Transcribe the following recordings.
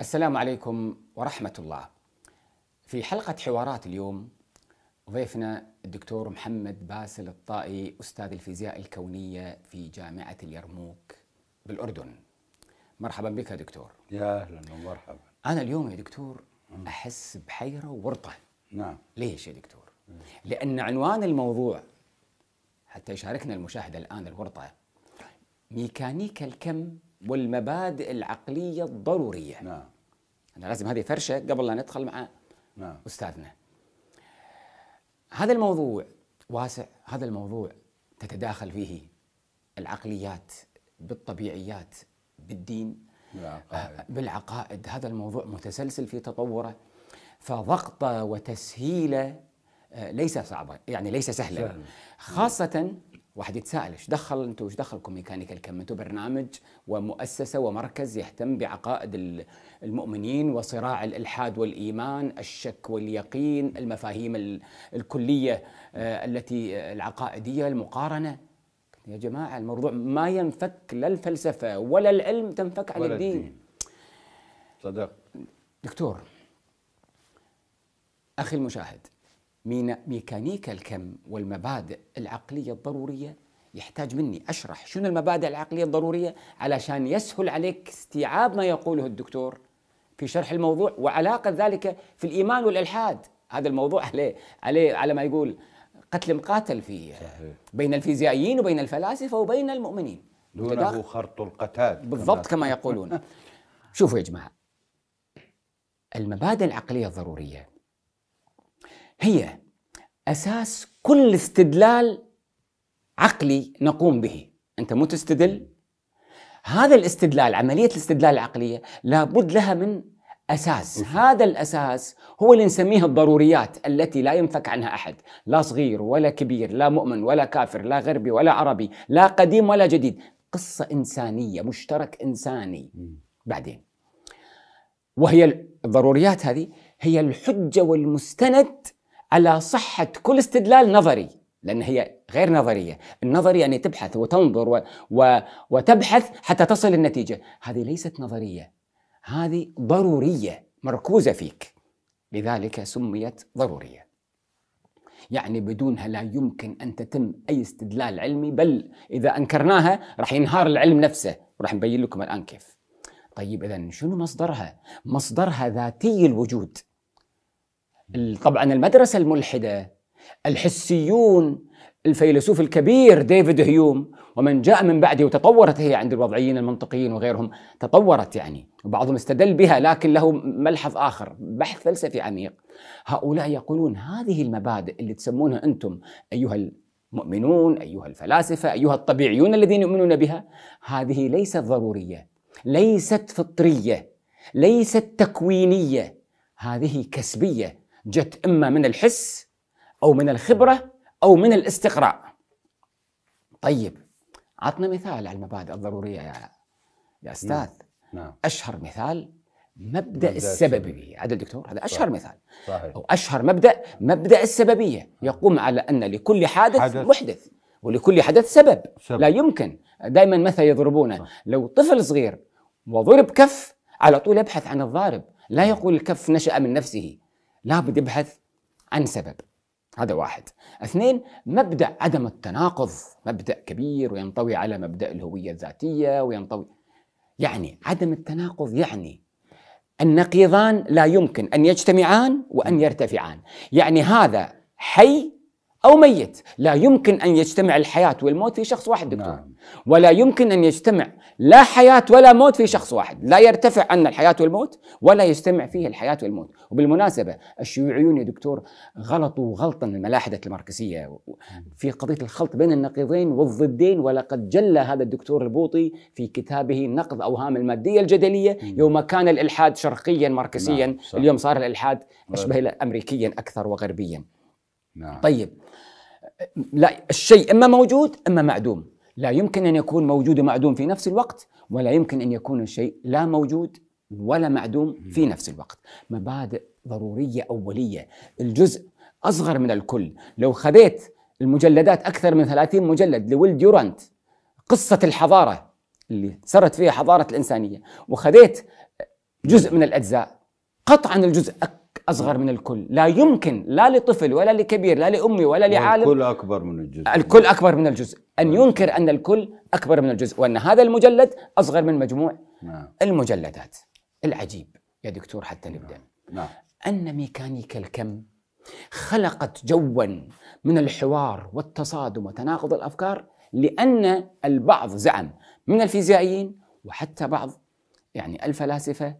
السلام عليكم ورحمة الله. في حلقة حوارات اليوم ضيفنا الدكتور محمد باسل الطائي أستاذ الفيزياء الكونية في جامعة اليرموك بالأردن. مرحبا بك يا دكتور. يا أهلا ومرحبا أنا اليوم يا دكتور أحس بحيرة وورطة. نعم ليش يا دكتور؟ لأن عنوان الموضوع حتى يشاركنا المشاهد الآن الورطة ميكانيكا الكم والمبادئ العقلية الضرورية. نعم أنا لازم هذه فرشة قبل لا ندخل مع نعم أستاذنا هذا الموضوع واسع هذا الموضوع تتداخل فيه العقليات بالطبيعيات بالدين بالعقائد. آه، بالعقائد هذا الموضوع متسلسل في تطوره فضغطة وتسهيلة آه، ليس صعبا يعني ليس سهلا سهل. خاصة واحد يتساءل إيش دخل أنتم إيش دخلكم؟ ميكانيكا الكم أنتم برنامج ومؤسسة ومركز يهتم بعقائد ال- المؤمنين وصراع الإلحاد والإيمان الشك واليقين المفاهيم ال- الكلية آه، التي آه، العقائدية المقارنة. يا جماعة الموضوع ما ينفك لا الفلسفة ولا العلم تنفك عن الدين. الدين. صدق. دكتور أخي المشاهد مينا- ميكانيكا الكم والمبادئ العقلية الضرورية. يحتاج مني أشرح شنو المبادئ العقلية الضرورية علشان يسهل عليك استيعاب ما يقوله الدكتور في شرح الموضوع وعلاقة ذلك في الإيمان والإلحاد. هذا الموضوع عليه عليه على ما يقول قتل مقاتل في صحيح. بين الفيزيائيين وبين الفلاسفة وبين المؤمنين. دونه. خرط القتاد بالضبط كما يقولون. شوفوا يا جماعة المبادئ العقلية الضرورية هي أساس كل استدلال عقلي نقوم به. أنت مو تستدل؟ هذا الاستدلال عملية الاستدلال العقلية لابد لها من أساس. هذا الأساس هو اللي نسميه الضروريات التي لا ينفك عنها أحد. لا صغير ولا كبير لا مؤمن ولا كافر لا غربي ولا عربي لا قديم ولا جديد. قصة إنسانية مشترك إنساني. بعدين وهي الضروريات هذه هي الحجة والمستند على صحة كل استدلال نظري لأن هي غير نظرية، النظري يعني تبحث وتنظر و و وتبحث حتى تصل النتيجة، هذه ليست نظرية هذه ضرورية مركوزة فيك لذلك سميت ضرورية. يعني بدونها لا يمكن أن تتم أي استدلال علمي بل إذا أنكرناها راح ينهار العلم نفسه وراح نبين لكم الآن كيف. طيب اذا شنو مصدرها؟ مصدرها ذاتي الوجود. طبعا المدرسة الملحدة الحسيون الفيلسوف الكبير ديفيد هيوم ومن جاء من بعده وتطورت هي عند الوضعيين المنطقيين وغيرهم تطورت يعني وبعضهم استدل بها لكن له ملحظ آخر بحث فلسفي عميق. هؤلاء يقولون هذه المبادئ اللي تسمونها أنتم أيها المؤمنون أيها الفلاسفة أيها الطبيعيون الذين يؤمنون بها هذه ليست ضرورية ليست فطرية ليست تكوينية هذه كسبية. جت إما من الحس أو من الخبرة أو من الاستقراء. طيب عطنا مثال على المبادئ الضرورية يا يا أستاذ. نعم. أشهر مثال مبدأ مبدأ السببيه عدل دكتور هذا أشهر مثال. صحيح. أو أشهر مبدأ مبدأ السببية. يقوم على أن لكل حادث حدث. محدث ولكل حدث سبب. سبب. لا يمكن. دائما مثل يضربونه؟ صح. لو طفل صغير وضرب كف على طول يبحث عن الضارب. لا يقول الكف نشأ من نفسه. لابد يبحث عن سبب. هذا واحد. اثنين مبدأ عدم التناقض. مبدأ كبير وينطوي على مبدأ الهوية الذاتية وينطوي. يعني عدم التناقض يعني النقيضان لا يمكن أن يجتمعان وأن يرتفعان، يعني هذا حي أو ميت، لا يمكن أن يجتمع الحياة والموت في شخص واحد دكتور، نعم. ولا يمكن أن يجتمع لا حياة ولا موت في شخص واحد، لا يرتفع عن الحياة والموت ولا يجتمع فيه الحياة والموت، وبالمناسبة الشيوعيون يا دكتور؟ غلطوا غلطا الملاحده الماركسية. في قضية الخلط بين النقيضين والضدين ولقد جل هذا الدكتور البوطي في كتابه نقض أوهام المادية الجدلية. يوم كان الإلحاد شرقيا ماركسيا نعم،. اليوم صار الإلحاد أشبه إلى امريكيا أكثر وغربيا. نعم. طيب لا الشيء إما موجود إما معدوم. لا يمكن أن يكون موجود ومعدوم في نفس الوقت ولا يمكن أن يكون الشيء لا موجود ولا معدوم في نفس الوقت. مبادئ ضرورية أولية. الجزء أصغر من الكل. لو خذيت المجلدات أكثر من 30 مجلد لويل ديورانت قصة الحضارة اللي سرت فيها حضارة الإنسانية وخذيت جزء من الأجزاء قطعا الجزء أصغر من الكل. لا يمكن لا لطفل ولا لكبير لا لأمي ولا لعالم. الكل أكبر من الجزء. الكل أكبر من الجزء. أن ينكر أن الكل أكبر من الجزء وأن هذا المجلد أصغر من مجموع نعم. المجلدات. العجيب يا دكتور حتى نبدأ. نعم. أن ميكانيكا الكم خلقت جوا من الحوار والتصادم وتناقض الأفكار لأن البعض زعم من الفيزيائيين وحتى بعض يعني الفلاسفة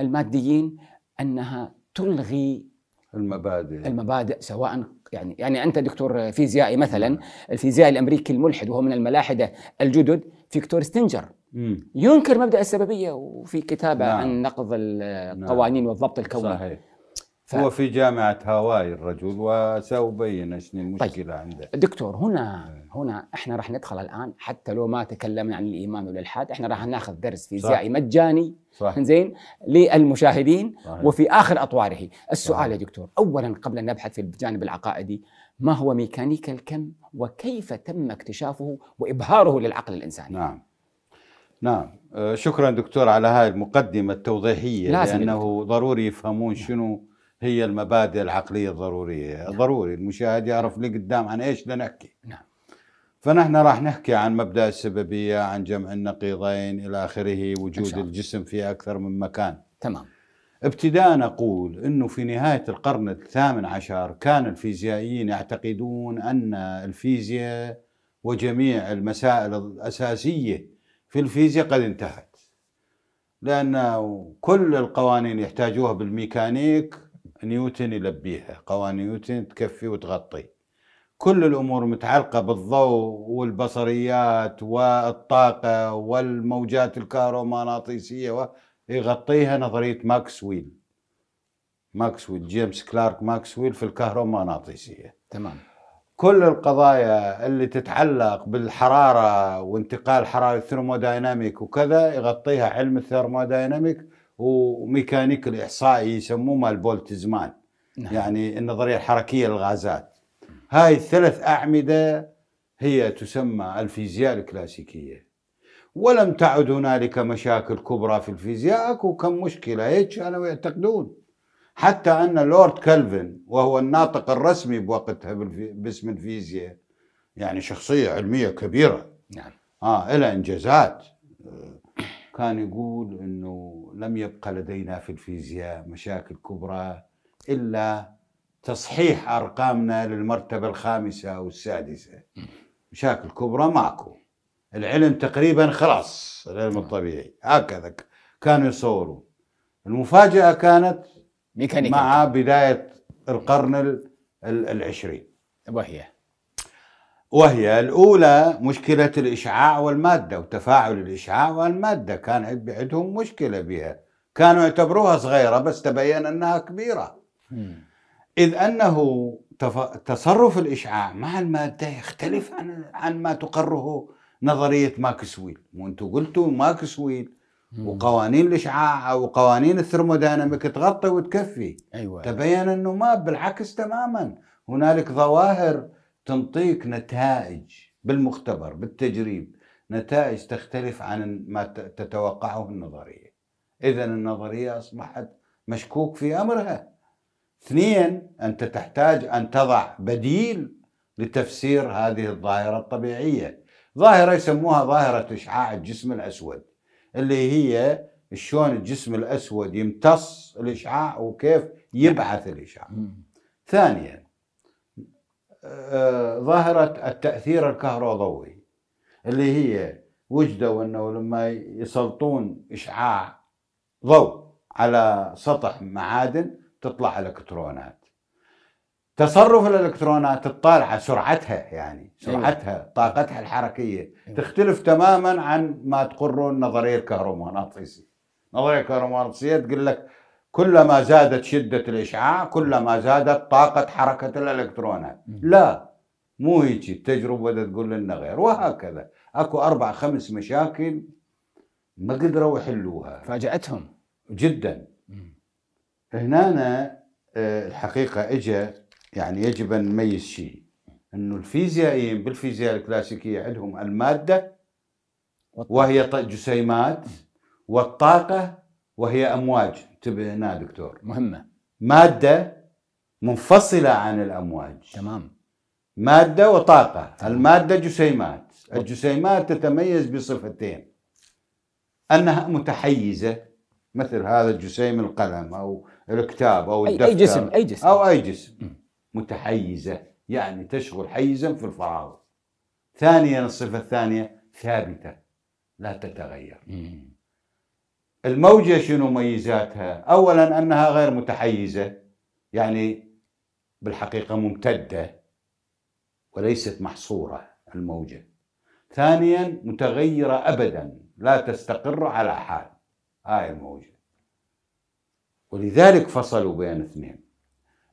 الماديين أنها تلغي المبادئ. المبادئ سواء يعني يعني أنت دكتور فيزيائي مثلا الفيزيائي الأمريكي الملحد وهو من الملاحدة الجدد فيكتور ستينجر. ينكر مبدأ السببية وفي كتابه نعم. عن نقض القوانين والضبط الكوني. صحيح. ف- هو في جامعة هاواي الرجل وسأبين شنو المشكلة عنده. دكتور هنا هنا إحنا راح ندخل الآن حتى لو ما تكلمنا عن الإيمان والالحاد إحنا راح ناخذ درس فيزيائي مجاني صح. زين للمشاهدين صحيح. وفي آخر أطواره. السؤال صحيح. يا دكتور اولا قبل أن نبحث في الجانب العقائدي ما هو ميكانيكا الكم وكيف تم اكتشافه وإبهاره للعقل الإنساني؟ نعم. نعم. آه، شكرا دكتور على هاي المقدمة التوضيحية لأنه ضروري يفهمون شنو هي المبادئ العقلية الضرورية. ضروري. المشاهد يعرف لي قدام عن إيش بدنا نحكي. نعم. فنحن راح نحكي عن مبدأ السببية عن جمع النقيضين إلى آخره إن وجود. الجسم في أكثر من مكان. تمام. ابتداء نقول إنه في نهاية القرن الثامن عشر كان الفيزيائيين يعتقدون أن الفيزياء وجميع المسائل الأساسية في الفيزياء قد انتهت. لأن كل القوانين يحتاجوها بالميكانيك نيوتن يلبيها، قوانين نيوتن تكفي وتغطي. كل الأمور متعلقة بالضوء والبصريات والطاقة والموجات الكهرومغناطيسية. يغطيها نظرية ماكسويل ماكسويل جيمس كلارك ماكسويل في الكهرومغناطيسية تمام كل القضايا اللي تتعلق بالحرارة وانتقال حرارة الثرمودايناميك وكذا يغطيها علم الثرمودايناميك وميكانيك الاحصائي يسموه مال بولتزمان نعم. يعني النظرية الحركية للغازات. هاي الثلاث أعمدة هي تسمى الفيزياء الكلاسيكية. ولم تعد هنالك مشاكل كبرى في الفيزياء أكو كم مشكلة هيك كانوا يعتقدون. حتى أن لورد كلفن وهو الناطق الرسمي بوقتها باسم الفيزياء يعني شخصية علمية كبيرة. نعم. آه إلى إنجازات. آه، كان يقول أنه لم يبقى لدينا في الفيزياء مشاكل كبرى إلا تصحيح أرقامنا للمرتبة الخامسة أو السادسة. مشاكل كبرى ماكو. العلم تقريبا خلاص العلم الطبيعي. هكذا كانوا يصورون المفاجأة كانت ميكانيكا. مع بداية القرن ال- ال- العشرين. وهي. وهي الأولى مشكلة الإشعاع والمادة وتفاعل الإشعاع والمادة. كان عند- عندهم مشكلة بها. كانوا يعتبروها صغيرة بس تبين أنها كبيرة. إذ أنه تف- تصرف الإشعاع مع المادة يختلف عن عن ما تقره نظرية ماكسويل وأنتم قلتوا ماكسويل وقوانين الإشعاع أو قوانين الثرموديناميك تغطي وتكفي. أيوه. تبين أنه ما بالعكس تماما. هنالك ظواهر تنطيك نتائج بالمختبر بالتجريب نتائج تختلف عن ما تتوقعه النظرية. اذا النظرية أصبحت مشكوك في أمرها. اثنين أنت تحتاج أن تضع بديل لتفسير هذه الظاهرة الطبيعية. ظاهرة يسموها ظاهرة إشعاع الجسم الأسود اللي هي شلون الجسم الأسود يمتص الإشعاع وكيف يبعث الإشعاع. ثانيا ظاهرة التأثير الكهروضوئي اللي هي وجدوا إنه لما يسلطون إشعاع ضوء على سطح معادن تطلع إلكترونات. تصرف الإلكترونات الطالعه سرعتها يعني سرعتها طاقتها الحركية أيوة. تختلف تماما عن ما تقره النظريه الكهرومغناطيسيه. النظريه الكهرومغناطيسيه تقول لك كلما زادت شدة الإشعاع كلما زادت طاقة حركة الإلكترونات. مم. لا مو هيك التجربة بدها تقول لنا غير. وهكذا. أكو أربع خمس مشاكل ما قدروا يحلوها. فاجأتهم. جدا. هنا آه، الحقيقة اجى يعني يجب أن نميز شيء. إنه الفيزيائيين بالفيزياء الكلاسيكية عندهم المادة وهي جسيمات والطاقة وهي أمواج. هنا دكتور. مهمة. مادة منفصلة عن الأمواج. تمام. مادة وطاقة. المادة جسيمات. الجسيمات تتميز بصفتين. أنها متحيزة مثل هذا الجسيم القلم أو الكتاب أو الدفتر أي جسم- أي جسم. أو أي جسم. متحيزة يعني تشغل حيزا في الفراغ. ثانيا الصفة الثانية ثابتة لا تتغير. الموجة شنو ميزاتها؟ أولا أنها غير متحيزة يعني بالحقيقة ممتدة وليست محصورة الموجة. ثانيا متغيرة أبدا لا تستقر على حال. هاي الموجة. ولذلك فصلوا بين اثنين.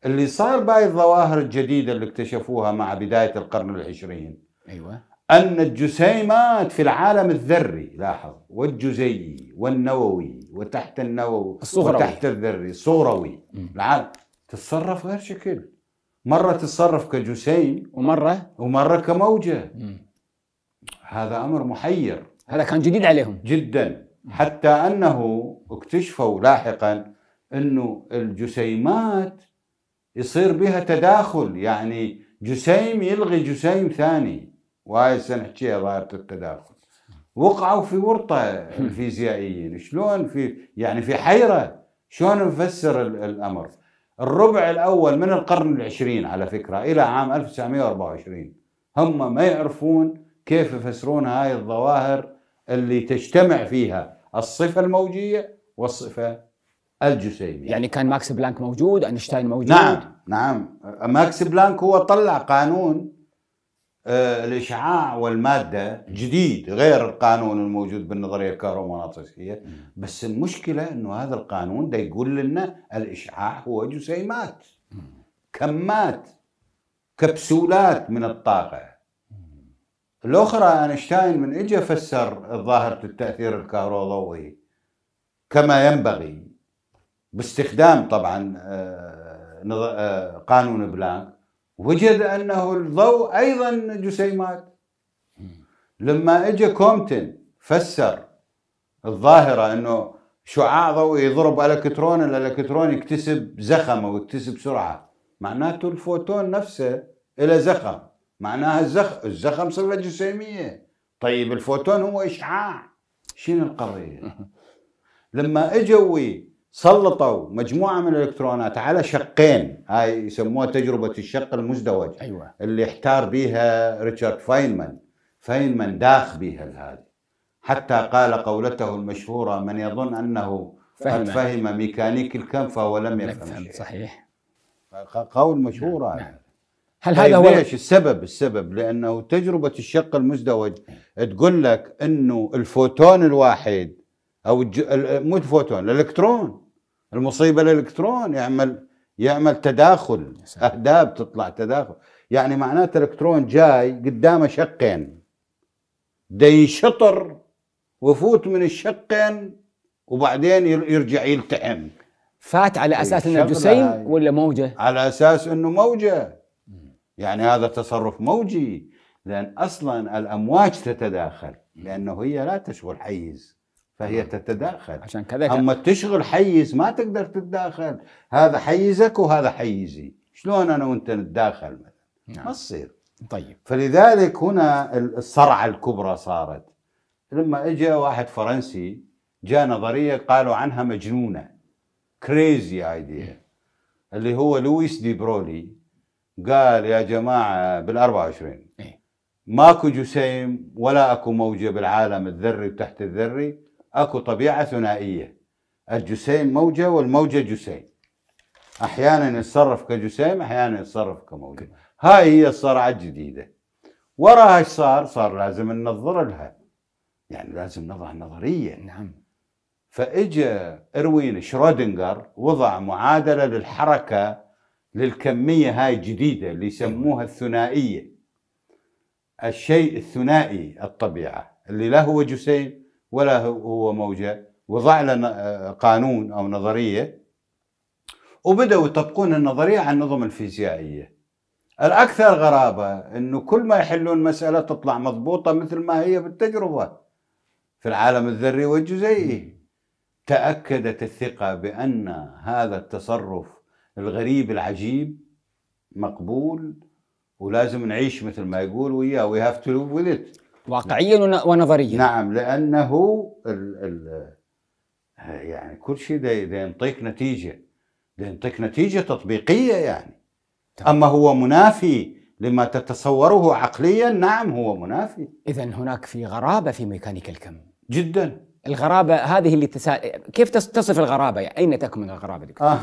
اللي صار باي الظواهر الجديدة اللي اكتشفوها مع بداية القرن العشرين. أيوه. أن الجسيمات في العالم الذري لاحظ والجزيئي والنووي وتحت النووي الصغروي. وتحت الذري الصغروي. العالم تتصرف غير شكل. مرة تتصرف كجسيم ومرة؟ ومرة كموجة. هذا أمر محير. هذا كان جديد عليهم. جدا. حتى أنه اكتشفوا لاحقا أنه الجسيمات يصير بها تداخل يعني جسيم يلغي جسيم ثاني. وهاي سنحكيها ظاهرة التداخل. وقعوا في ورطة الفيزيائيين شلون في يعني في حيرة شلون نفسر ال- الأمر. الربع الأول من القرن العشرين على فكرة إلى عام 1924 هم ما يعرفون كيف يفسرون هاي الظواهر اللي تجتمع فيها الصفة الموجية والصفة الجسيمية. يعني كان ماكس بلانك موجود أينشتاين موجود. نعم نعم. ماكس بلانك هو طلع قانون الإشعاع والمادة جديد غير القانون الموجود بالنظرية الكهرومغناطيسية. بس المشكلة إنه هذا القانون ده يقول لنا الإشعاع هو جسيمات كمات كبسولات من الطاقة. الأخرى أينشتاين من اجى فسر ظاهره التاثير الكهروضوئي كما ينبغي باستخدام طبعا آه، آه، قانون بلانك. وجد أنه الضوء أيضا جسيمات. لما اجى كومتن فسر الظاهرة إنه شعاع ضوئي يضرب ألكترون الألكترون يكتسب زخم أو يكتسب سرعة. معناته الفوتون نفسه له زخم. معناها الزخ الزخم صفة جسيمية. طيب الفوتون هو إشعاع. شنو القضية؟ لما اجوا سلطوا مجموعة من الإلكترونات على شقين. هاي يسموها تجربة الشق المزدوج. أيوه. اللي احتار بها ريتشارد فاينمان. فاينمان داخ بها هذه. حتى قال قولته المشهورة من يظن أنه فهم. قد فهم ميكانيك الكم فهو لم يفهم شيء. صحيح. قول مشهور هذا نعم. هل طيب هذا هو ليش؟ السبب السبب لأنه تجربة الشق المزدوج تقول لك أنه الفوتون الواحد أو الج... ال- مو الفوتون الإلكترون. المصيبة الإلكترون يعمل يعمل تداخل. أهداب تطلع تداخل. يعني معناته الإلكترون جاي قدامه شقين. دا ينشطر ويفوت من الشقين وبعدين ير- يرجع يلتحم. فات على أساس إنه جسيم. ولا موجة؟ على أساس إنه موجة. يعني هذا تصرف موجي. لأن أصلا الأمواج تتداخل لأنه هي لا تشغل حيز. فهي تتداخل. عشان كذا أما تشغل حيز ما تقدر تتداخل. هذا حيزك وهذا حيزي. شلون أنا وأنت نتداخل مثلا؟ ما نعم. تصير. طيب. فلذلك هنا الصرعة الكبرى صارت. لما اجى واحد فرنسي جاء نظرية قالوا عنها مجنونة. crazy idea اللي هو لويس دي بروي قال يا جماعة بال 24 إيه. ماكو جسيم ولا أكو موجة بالعالم الذري وتحت الذري. أكو طبيعة ثنائية. الجسيم موجة والموجة جسيم. أحيانا يتصرف كجسيم أحيانا يتصرف كموجة. هاي هي الصرعة الجديدة. وراها إيش صار؟ صار لازم ننظر لها. يعني لازم نضع نظرية. نعم. فاجى إروين شرودنجر وضع معادلة للحركة للكمية هاي الجديدة اللي يسموها الثنائية. الشيء الثنائي الطبيعة اللي لا هو جسيم ولا هو- موجة وضع لنا قانون أو نظرية. وبدأوا يطبقون النظرية على النظم الفيزيائية. الأكثر غرابة إنه كل ما يحلون مسألة تطلع مضبوطة مثل ما هي بالتجربة. في العالم الذري والجزيئي. تأكدت الثقة بأن هذا التصرف الغريب العجيب مقبول ولازم نعيش مثل ما يقول وياه we have to live with it. واقعيا ون- ونظريا. نعم لأنه ال ال يعني كل شيء ده ينطيك نتيجة ده ينطيك نتيجة تطبيقية يعني. تمام. أما هو منافي لما تتصوره عقليا نعم هو منافي. اذا هناك في غرابة في ميكانيكا الكم. جدا. الغرابة هذه اللي تسا... كيف تص- تصف الغرابة؟ يعني أين تكمن الغرابة دكتور؟ آه.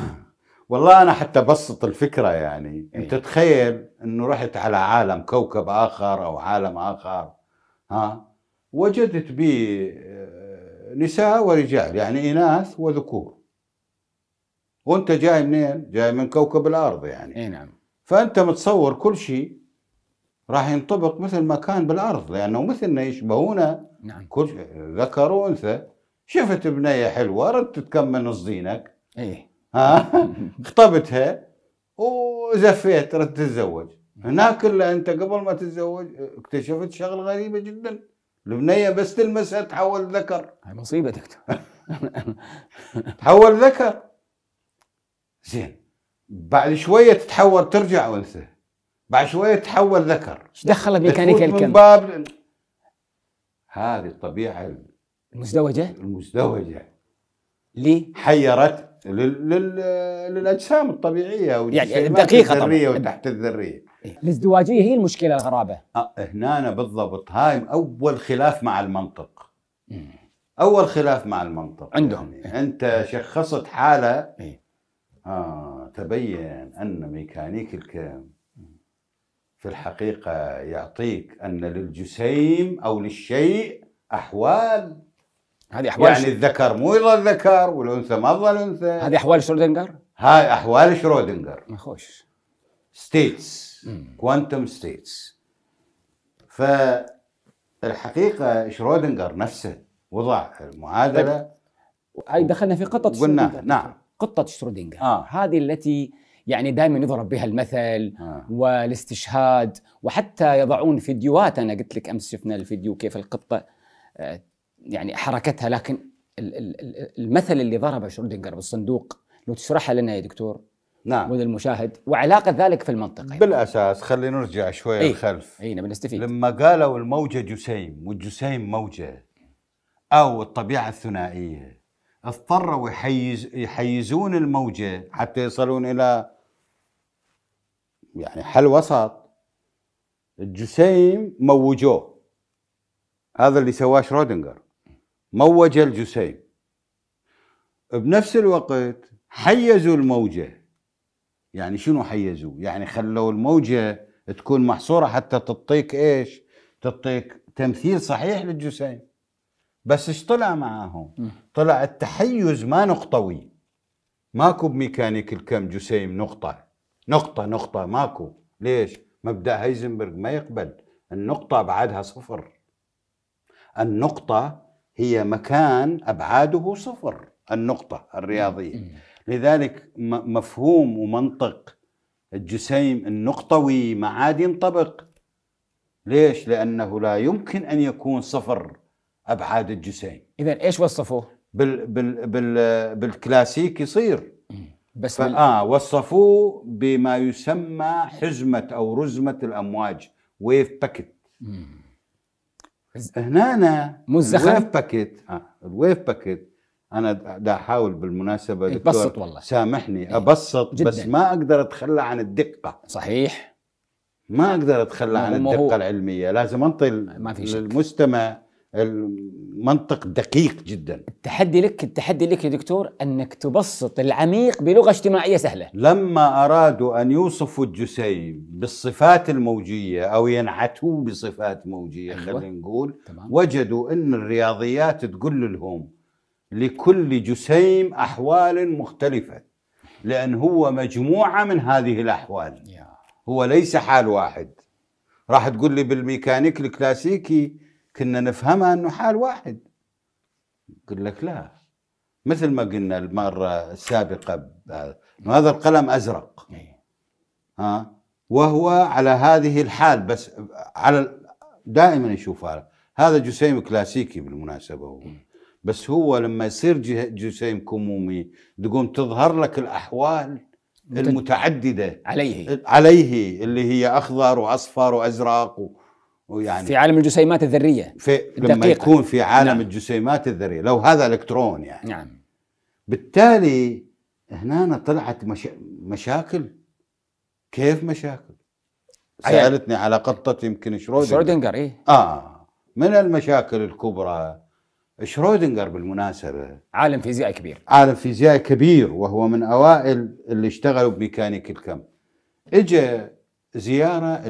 والله أنا حتى بسط الفكرة يعني. إيه. أنت تخيل أنه رحت على عالم كوكب آخر أو عالم آخر ها. وجدت به آه، نساء ورجال يعني إناث وذكور. وأنت جاي منين؟ جاي من كوكب الأرض يعني. إي نعم. فأنت متصور كل شيء راح ينطبق مثل ما كان بالأرض لأنه مثلنا يشبهونا نعم. كل ذكر وأنثى. شفت بنية حلوة ردت تكمل نص دينك. إيه ها؟ خطبتها وزفيت رد تتزوج. هناك إلا أنت قبل ما تتزوج اكتشفت شغلة غريبة جدا. البنيه بس تلمسها تحول ذكر. هاي مصيبة دكتور. تحول ذكر. زين. بعد شوية تتحول ترجع انثى بعد شوية تتحول ذكر. إيش دخل ميكانيكا من الكم؟ باب هذه الطبيعة المزدوجة؟ المزدوجة. ليه حيرت لل... لل... للأجسام الطبيعية الدقيقة طبعاً. الذرية وتحت الذرية إيه. الازدواجية هي المشكلة الغرابة أه، هنا بالضبط هاي أول خلاف مع المنطق أول خلاف مع المنطق عندهم. يعني أنت شخصت حالة إيه. آه تبين أن ميكانيك الكم في الحقيقة يعطيك أن للجسيم أو للشيء أحوال هذه أحوال يعني الذكر مو يظل ذكر والأنثى ما تظل أنثى. هذه أحوال شرودنجر؟ هاي أحوال شرودنجر. ما خوش. States. Quantum states فالحقيقة شرودنجر نفسه وضع المعادلة هاي دخلنا في قطة شرودنجر. نعم. قطة شرودنجر. آه. هذه التي يعني دائما يضرب بها المثل آه. والاستشهاد وحتى يضعون فيديوهات. أنا قلت لك أمس شفنا الفيديو كيف القطة آه، يعني حركتها لكن ال- ال- ال- المثل اللي ضربه شرودنجر بالصندوق لو تشرحها لنا يا دكتور نعم. وللمشاهد وعلاقة ذلك في المنطقة. أيضاً. بالأساس خلينا نرجع شوية إيه. الخلف. اي نبي نستفيد. لما قالوا الموجة جسيم والجسيم موجة أو الطبيعة الثنائية اضطروا يحيز يحيزون الموجة حتى يصلون إلى يعني حل وسط. الجسيم موجوه. هذا اللي سواه شرودنجر. موج الجسيم. بنفس الوقت حيزوا الموجة. يعني شنو حيزوا؟ يعني خلوا الموجة تكون محصورة حتى تعطيك إيش؟ تعطيك تمثيل صحيح للجسيم. بس إيش طلع معاهم. طلع التحيز ما نقطوي ماكو بميكانيك الكم جسيم نقطة. نقطة نقطة ماكو. ليش؟ مبدأ هايزنبرغ ما يقبل. النقطة ابعادها صفر. النقطة هي مكان أبعاده صفر النقطة الرياضية مم. لذلك مفهوم ومنطق الجسيم النقطوي ما عاد ينطبق ليش؟ لأنه لا يمكن أن يكون صفر أبعاد الجسيم اذا إيش وصفوه؟ بال بال بال بالكلاسيك يصير بس. فآه وصفوه بما يسمى حزمة أو رزمة الأمواج wave packet مم. هنا الزخم؟ ال wave packet آه ال wave packet أنا دا أحاول بالمناسبة إيه، دكتور بسط والله. سامحني إيه، أبسط جداً. بس ما أقدر أتخلى عن الدقة صحيح ما أقدر أتخلى عن ما هو- الدقه العلمية لازم أنطي ما في شك. للمستمع المنطق دقيق جدا. التحدي لك التحدي لك يا دكتور أنك تبسط العميق بلغة اجتماعية سهلة. لما أرادوا أن يوصفوا الجسيم بالصفات الموجية أو ينعتوه بصفات موجية أيوة. خلينا نقول تمام. وجدوا إن الرياضيات تقول لهم لكل جسيم أحوال مختلفة لأن هو مجموعة من هذه الأحوال. هو ليس حال واحد. راح تقول لي بالميكانيك الكلاسيكي كنا نفهمها إنه حال واحد. يقول لك لا. مثل ما قلنا المرة السابقة هذا القلم أزرق. إيه. ها؟ وهو على هذه الحال بس على دائما نشوف هذا هذا جسيم كلاسيكي بالمناسبة هو. بس هو لما يصير جسيم كمومي تقوم تظهر لك الأحوال المتعددة. عليه. عليه اللي هي أخضر وأصفر وأزرق و- ويعني في عالم الجسيمات الذرية. في لما. يكون في عالم نعم. الجسيمات الذرية لو هذا الكترون يعني. نعم. بالتالي هنا طلعت مشا... مشاكل. كيف مشاكل؟ سألتني على قطة يمكن شرودنجر شرودنجر إيه. آه. من المشاكل الكبرى؟ شرودنجر بالمناسبة. عالم فيزيائي كبير. عالم فيزيائي كبير وهو من أوائل اللي اشتغلوا بميكانيك الكم. اجى زيارة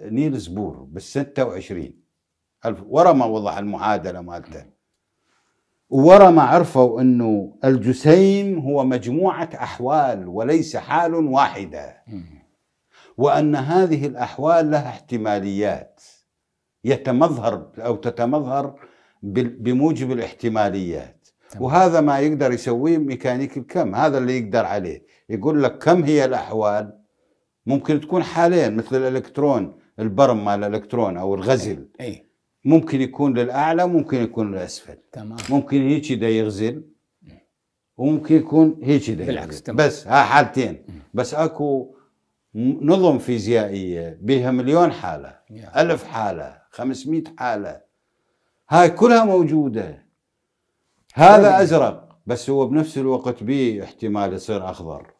نيلز بور بال 26 ألف ورا ما وضع المعادلة مالته. ورا ما عرفوا إنه الجسيم هو مجموعة أحوال وليس حال واحدة. وأن هذه الأحوال لها احتماليات. يتمظهر أو تتمظهر بموجب الاحتماليات. وهذا ما يقدر يسويه ميكانيك الكم. هذا اللي يقدر عليه. يقول لك كم هي الأحوال؟ ممكن تكون حالين مثل الإلكترون. البرم مال الإلكترون أو الغزل. إيه ممكن يكون للأعلى ممكن يكون للأسفل. تمام. ممكن هيك دا يغزل وممكن يكون هيك دا بالعكس،. تمام. بس ها حالتين. بس أكو نظم فيزيائية بها مليون حالة يا. ألف حالة 500 حالة. هاي كلها موجودة. هذا أزرق بس هو بنفس الوقت به احتمال يصير أخضر.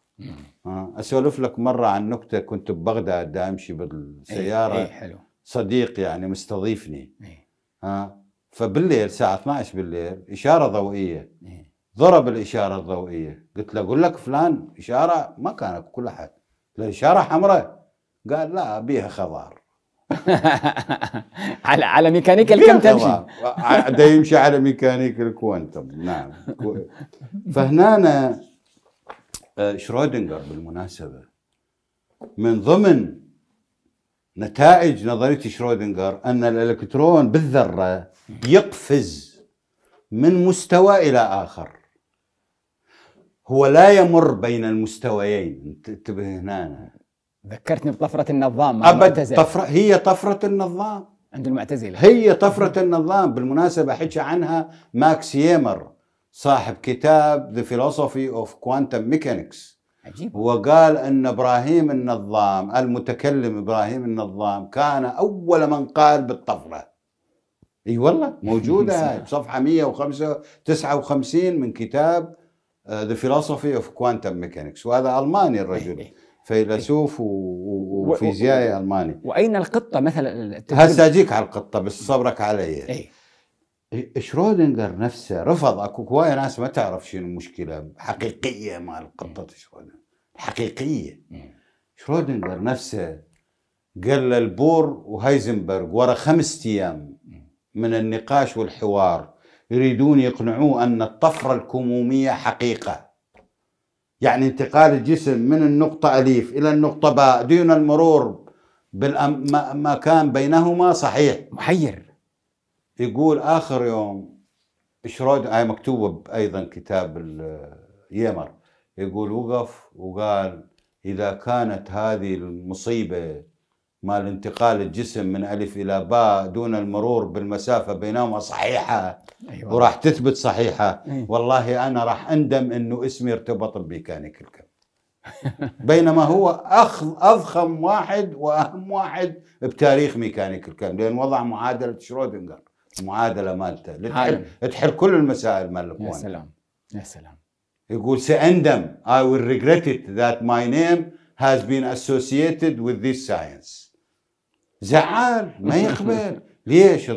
أسولف لك مرة عن نكتة كنت ببغداد دا أمشي بالسيارة. إيه, إيه حلو. صديق يعني مستضيفني. إيه. ها فبالليل الساعة 12 بالليل إشارة ضوئية. إيه. ضرب الإشارة الضوئية. قلت له أقول لك فلان إشارة ما كانت كل احد الاشاره حمراء؟ قال لا بيها خضار. على على ميكانيكا الكم تمشي؟ دا يمشي على ميكانيك ال quantum نعم. فهنا آه، شرودنجر بالمناسبة. من ضمن نتائج نظرية شرودنجر أن الإلكترون بالذرة يقفز من مستوى إلى آخر. هو لا يمر بين المستويين. انت- انتبه هنا. ذكرتني بطفرة النظام المعتزله طفرة هي طفرة النظام. عند المعتزلة. هي طفرة النظام. بالمناسبة حكى عنها ماكس ييمر صاحب كتاب The Philosophy of Quantum Mechanics. عجيب. هو قال أن إبراهيم النظام المتكلم إبراهيم النظام كان أول من قال بالطفرة. إي والله. موجودة هاي بصفحة 159 من كتاب The Philosophy of Quantum Mechanics. وهذا ألماني الرجل. فيلسوف وفيزيائي ألماني. وأين القطة مثلا؟ هسه أجيك على القطة بس صبرك علي. شرودنجر نفسه رفض. أكو هواية ناس ما تعرف شنو المشكلة حقيقية مال قطة شرودنجر. حقيقية. شرودنجر نفسه قال للبور وهايزنبرغ ورا خمسة أيام من النقاش والحوار يريدون يقنعوه أن الطفرة الكمومية حقيقة. يعني انتقال الجسم من النقطة أليف إلى النقطة باء. دون المرور بالما كان بينهما صحيح. محير. يقول آخر يوم شرود هاي مكتوبة أيضا كتاب ال- يمر يقول وقف وقال إذا كانت هذه المصيبة مال انتقال الجسم من ألف إلى باء دون المرور بالمسافة بينهما صحيحة أيوه. وراح تثبت صحيحة إيه. والله أنا راح أندم إنه اسمي ارتبط بميكانيك الكم بينما هو أضخم واحد وأهم واحد بتاريخ ميكانيك الكم لأن وضع معادلة شرودنجر. المعادله مالته. عالم. تحل, كل المسائل مال يا ال quantum سلام. يا سلام. يقول سأندم. I will regret it that my name has been associated with this science. زعل. ما يقبل ليش؟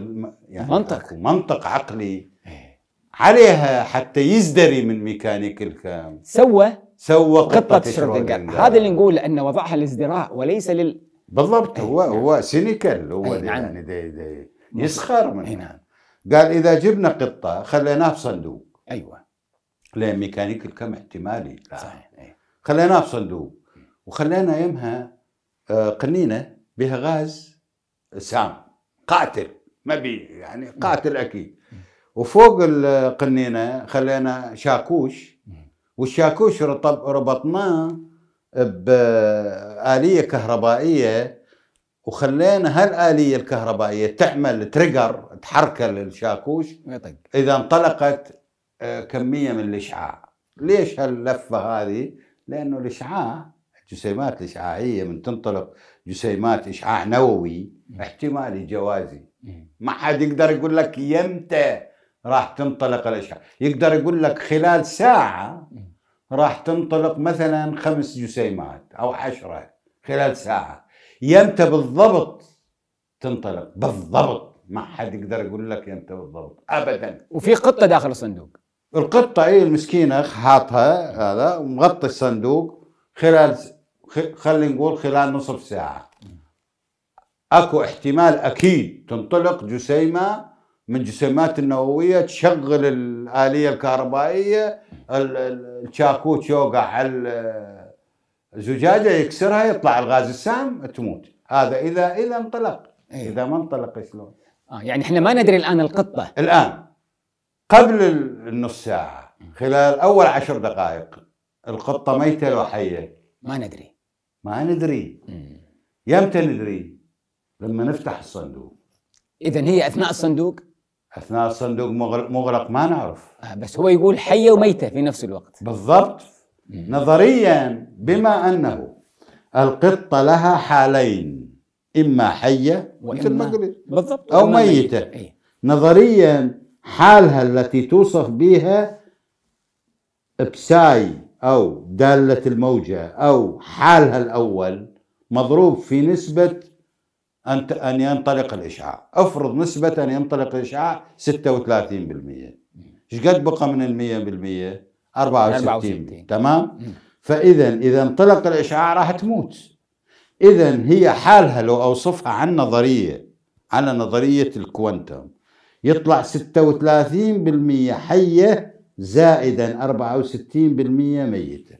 يعني منطق. منطق عقلي. إيه. عليها حتى يزدري من ميكانيك الكم. سوى سوى قطة شرودنجر. هذا اللي نقول انه وضعها للازدراء وليس لل بالضبط. هو نعم. هو cynical هو اللي نعم. يعني دي دي يسخر اي منه نعم قال إذا جبنا قطة خليناه بصندوق أيوه. لأن ميكانيك الكم احتمالي. لا. صحيح إيه. خليناه بصندوق وخلينا يمها آه، قنينة بها غاز سام. قاتل. ما بي يعني قاتل أكيد. وفوق القنينة خلينا شاكوش. والشاكوش ربطناه بآلية كهربائية وخلينا هالآلية الكهربائية تعمل تريجر تحركه للشاكوش يطق. إذا انطلقت آه، كمية من الإشعاع. ليش هاللفة هذه؟ لأنه الإشعاع الجسيمات الإشعاعية من تنطلق جسيمات إشعاع نووي احتمالي جوازي. ما حد يقدر يقول لك يمتى راح تنطلق الإشعاع. يقدر يقول لك خلال ساعة راح تنطلق مثلا خمس جسيمات أو عشرة خلال ساعة. يمتى بالضبط. تنطلق بالضبط. ما حد يقدر يقول لك يمتى بالضبط. ابدا. وفي قطة داخل الصندوق. القطة اي المسكينة حاطها هذا ومغطي الصندوق خلال خلينا نقول خلال نصف ساعة. أكو احتمال أكيد تنطلق جسيمة من جسيمات النووية تشغل الآلية الكهربائية ال- ال- الشاكوش يوقع على الزجاجه يكسرها يطلع الغاز السام تموت. هذا إذا إذا انطلق. إيه. إذا ما انطلق شلون؟ آه يعني إحنا ما ندري الآن القطة. الآن قبل ال- النص ساعة خلال أول عشر دقائق القطة ميتة لو حية. ما ندري. ما ندري. يمتى ندري؟ لما نفتح الصندوق. اذا هي أثناء الصندوق؟ أثناء الصندوق مغلق, مغلق ما نعرف. آه بس هو يقول حية وميتة في نفس الوقت. بالضبط. نظريا بما أنه القطة لها حالين إما حية مثل ما وإما- قلت. بالضبط. أو ميتة. اي نظريا حالها التي توصف بها بساي أو دالة الموجة أو حالها الأول مضروب في نسبة أن ت- أن ينطلق الإشعاع، افرض نسبة أن ينطلق الإشعاع 36% إيش قد بقى من ال 100%؟ 64 64. تمام؟ فاذا إذا انطلق الإشعاع راح تموت اذا هي حالها لو أوصفها عن نظرية على نظرية الكوانتم يطلع 36% حية زائدا 64% ميتة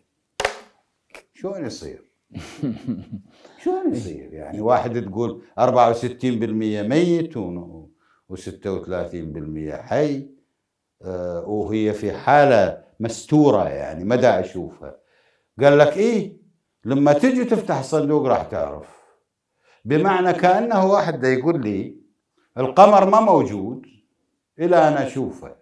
شلون يصير؟ شلون يصير؟ يعني واحد تقول 64% ميت و36% حي آه، وهي في حالة مستورة يعني ما دا أشوفها. قال لك إيه؟ لما تجي تفتح الصندوق راح تعرف. بمعنى كأنه واحد دا يقول لي القمر ما موجود إلى أن أشوفه.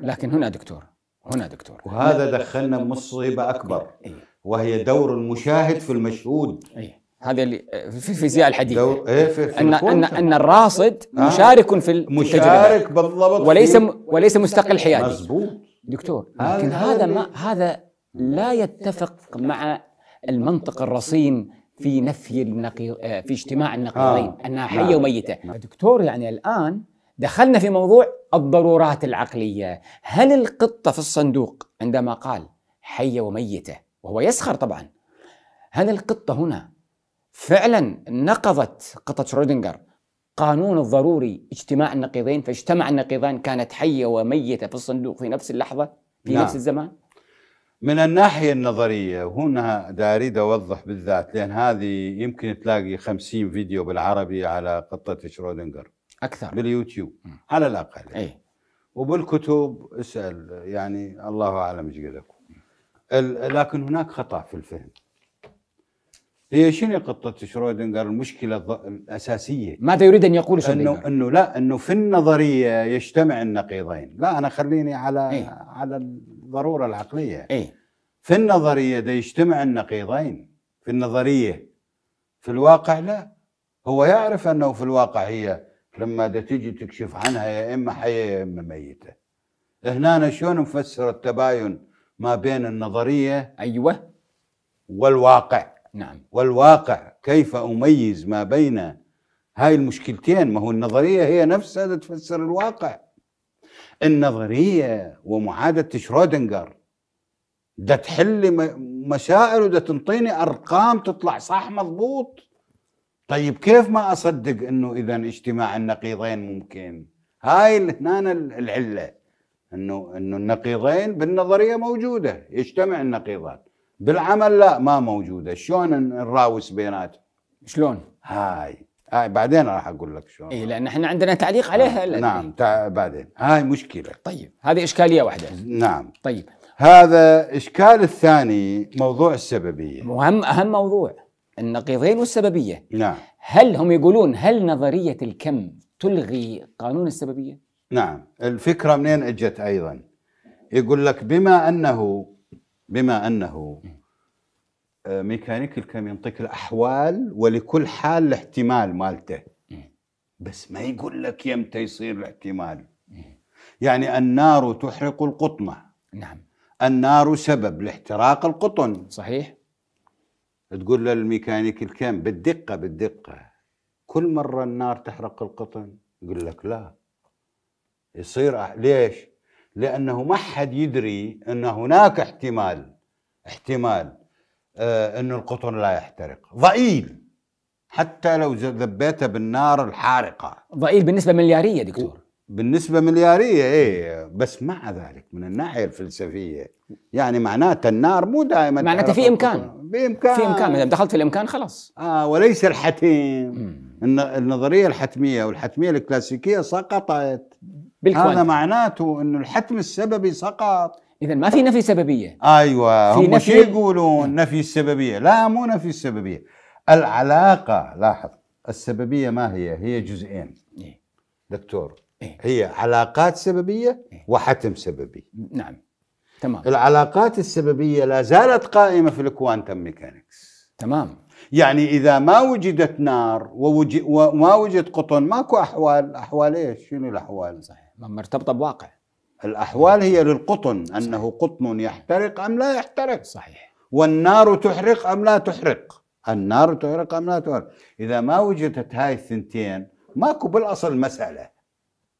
لكن هنا دكتور هنا دكتور. وهذا دخلنا بمصيبه أكبر اي وهي دور المشاهد في المشهود. اي هذا اللي في الفيزياء الحديثه دور إيه في, في ان ان. أن الراصد آه. مشارك في التجربه مشارك بالضبط وليس م- وليس مستقل حيادي. مزبوط دكتور لكن هذا ما هذا لا يتفق مع المنطق الرصين في نفي النقيض آه، في اجتماع النقيضين. آه. أنها نعم. حية وميتة. دكتور يعني الآن دخلنا في موضوع الضرورات العقلية. هل القطة في الصندوق عندما قال حية وميتة وهو يسخر طبعا هل القطة هنا فعلا نقضت قطة شرودنجر قانون الضروري اجتماع النقيضين فاجتمع النقيضان كانت حية وميتة في الصندوق في نفس اللحظة في نعم. نفس الزمان؟ من الناحية النظرية وهنا دا أريد أوضح بالذات لأن هذه يمكن تلاقي خمسين فيديو بالعربي على قطة شرودنجر أكثر. باليوتيوب مم. على الأقل. اي وبالكتب اسأل يعني الله أعلم ال- لكن هناك خطأ في الفهم. هي شنو قطة شرودنجر المشكلة الض- الأساسية ماذا يريد أن يقول انه شرودنجر؟ إنه لا إنه في النظرية يجتمع النقيضين، لا أنا خليني على إيه. على الضرورة العقلية. اي في النظرية ده يجتمع النقيضين في النظرية في الواقع لا هو يعرف أنه في الواقع هي لما ده تيجي تكشف عنها يا إما حية يا إما ميتة. هنا شلون نفسر التباين ما بين النظرية أيوه والواقع؟ نعم. والواقع كيف أميز ما بين هاي المشكلتين؟ ما هو النظرية هي نفسها تفسر الواقع. النظرية ومعادله شرودنجر ده تحل مسائل وده تنطيني أرقام تطلع صح مضبوط. طيب كيف ما أصدق إنه إذا اجتماع النقيضين ممكن؟ هاي هنا ال- العلة إنه إنه النقيضين بالنظرية موجودة يجتمع النقيضان بالعمل لا ما موجودة. شلون نراوس بيناتهم؟ شلون؟ هاي. هاي بعدين راح أقول لك شلون. اي لأن إحنا عندنا تعليق عليها. لا- نعم تع- بعدين. هاي مشكلة. طيب هذه إشكالية واحدة. نعم. طيب. هذا إشكال الثاني موضوع السببية. مهم أهم موضوع النقيضين والسببية. نعم. هل هم يقولون هل نظرية الكم تلغي قانون السببية؟ نعم. الفكرة منين إجت أيضا؟ يقول لك بما أنه بما أنه آه، ميكانيك الكم ينطيك الأحوال ولكل حال الاحتمال مالته. بس ما يقول لك يمتى يصير الاحتمال. يعني النار تحرق القطنة. نعم. النار سبب لاحتراق القطن. صحيح. تقول للميكانيك الكم بالدقة بالدقة. كل مرة النار تحرق القطن؟ يقول لك لا. يصير أح- ليش؟ لأنه ما حد يدري أن هناك احتمال احتمال آه أن القطن لا يحترق. ضئيل. حتى لو ذبيته بالنار الحارقة. ضئيل بالنسبة مليارية دكتور. بالنسبة مليارية إيه. بس مع ذلك من الناحية الفلسفية يعني معناته النار مو دائما معناته في إمكان. القطن. بإمكان في إمكان. إذا دخلت في الإمكان خلاص. آه وليس الحتيم. مم. الن- النظرية الحتمية والحتمية الكلاسيكية سقطت. بالكوانتم. هذا معناته إنه الحتم السببي سقط. اذا ما في نفي سببية. أيوه في هم نفي- شو يقولون؟ نفي السببية. لا مو نفي السببية. العلاقة لاحظ السببية ما هي؟ هي جزئين. إيه. دكتور إيه. هي علاقات سببية إيه. وحتم سببي. نعم. تمام. العلاقات السببية لا زالت قائمة في ال quantum mechanics. تمام. يعني إذا ما وجدت نار ووجد وما وجد قطن ماكو أحوال. أحوال إيش؟ شنو الأحوال؟ صحيح. مرتبطة بواقع. الأحوال هي للقطن أنه قطن يحترق أم لا يحترق. صحيح. والنار تحرق أم لا تحرق. النار تحرق أم لا تحرق. إذا ما وجدت هاي الثنتين ماكو بالأصل مسألة.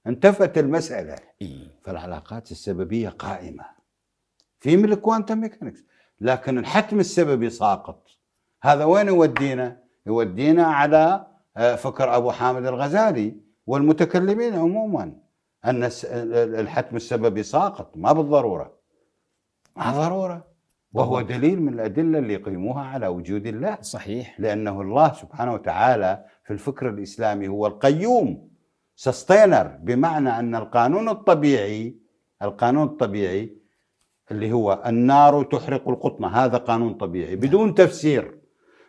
انتفت المسألة. إيه. فالعلاقات السببية قائمة. في من ال quantum mechanics لكن الحتم السببي ساقط. هذا وين يودينا؟ يودينا على آه، فكر أبو حامد الغزالي والمتكلمين عموما. أن الحتم السببي ساقط ما بالضرورة. ما ضروره وهو دليل من الأدلة اللي يقيموها على وجود الله. صحيح. لأنه الله سبحانه وتعالى في الفكر الإسلامي هو القيوم سستينر بمعنى أن القانون الطبيعي القانون الطبيعي اللي هو النار تحرق القطن هذا قانون طبيعي بدون تفسير.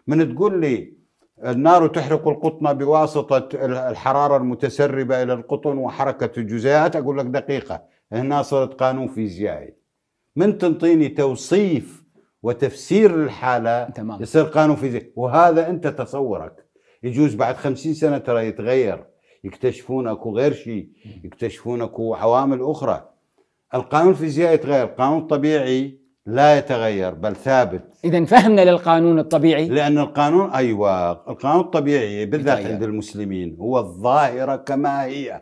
من تقول لي النار تحرق القطن بواسطة الحرارة المتسربة إلى القطن وحركة الجزيئات أقول لك دقيقة هنا صارت قانون فيزيائي. من تنطيني توصيف وتفسير للحالة تمام. يصير قانون فيزيائي وهذا أنت تصورك. يجوز بعد خمسين سنة ترى يتغير. يكتشفون أكو غير شيء يكتشفون أكو عوامل أخرى. القانون الفيزيائي يتغير القانون الطبيعي لا يتغير بل ثابت. اذا فهمنا للقانون الطبيعي. لأن القانون أيوه القانون الطبيعي بالذات. عند المسلمين هو الظاهرة كما هي.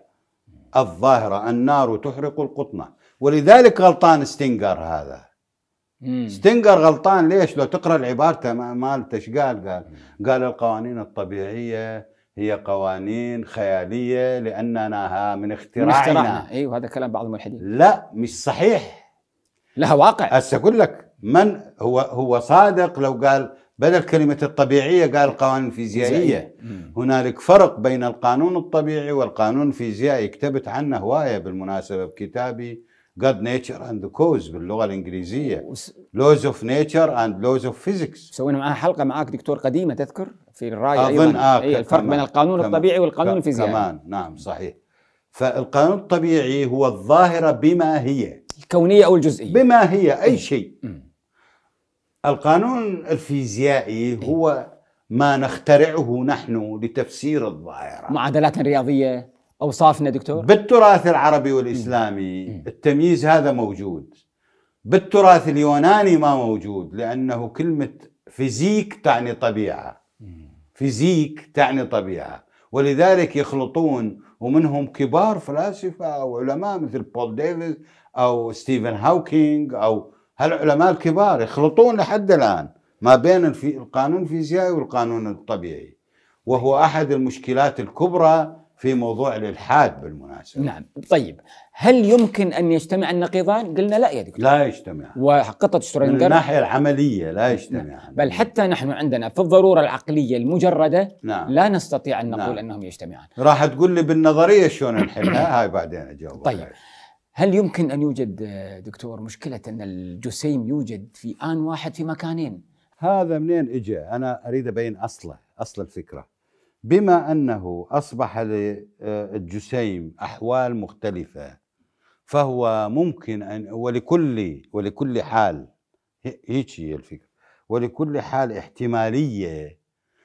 الظاهرة النار تحرق القطنة. ولذلك غلطان Stenger هذا. مم. Stenger غلطان ليش؟ لو تقرأ العبارة ما- مالته إيش قال؟ قال قال القوانين الطبيعية هي قوانين خيالية لأننا من من اختراعنا. اختراعنا. اي وهذا كلام بعض الملحدين. لا مش صحيح. لها واقع. هسه أقول لك من هو هو صادق لو قال بدل كلمة الطبيعية قال القوانين الفيزيائيه مم. هنالك فرق بين القانون الطبيعي والقانون الفيزيائي كتبت عنه هواية بالمناسبة بكتابي God Nature and the Cause باللغة الإنجليزية. وس- Laws of Nature and Laws of Physics. سوينا معها حلقة معاك دكتور قديمة تذكر؟ في الرأي أظن أيضا آه أي الفرق بين القانون الطبيعي والقانون الفيزيائي. كمان. نعم صحيح. فالقانون الطبيعي هو الظاهرة بما هي. الكونية أو الجزئية. بما هي أي شيء. القانون الفيزيائي هو ما نخترعه نحن لتفسير الظاهرة. معادلاتنا الرياضيه أوصافنا دكتور؟ بالتراث العربي والإسلامي التمييز هذا موجود. بالتراث اليوناني ما موجود لأنه كلمة physic تعني طبيعة. physic تعني طبيعة. ولذلك يخلطون ومنهم كبار فلاسفة أو علماء مثل بول ديفيس أو ستيفن هاوكينج أو هالعلماء الكبار يخلطون لحد الآن ما بين القانون الفيزيائي والقانون الطبيعي وهو أحد المشكلات الكبرى في موضوع الإلحاد بالمناسبة. نعم. طيب هل يمكن أن يجتمع النقيضان؟ قلنا لا يا دكتور. لا يجتمع وقطة من شرينجر الناحية العملية لا يجتمع بل حتى نحن عندنا في الضرورة العقلية المجردة نعم. لا نستطيع أن نقول نعم. أنهم يجتمعان. راح تقول لي بالنظرية شلون نحلها؟ هاي بعدين أجاوب. طيب. هل يمكن أن يوجد آه، دكتور مشكلة أن الجسيم يوجد في آن واحد في مكانين؟ هذا منين اجى؟ أنا أريد أبين أصله، أصل الفكرة. بما أنه أصبح للجسيم أحوال مختلفة فهو ممكن أن ولكل ولكل حال هيك هي الفكرة ولكل حال احتمالية